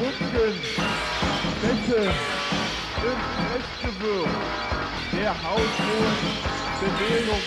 Bucken, Betten im Festgewürz der haushohen Bewegung.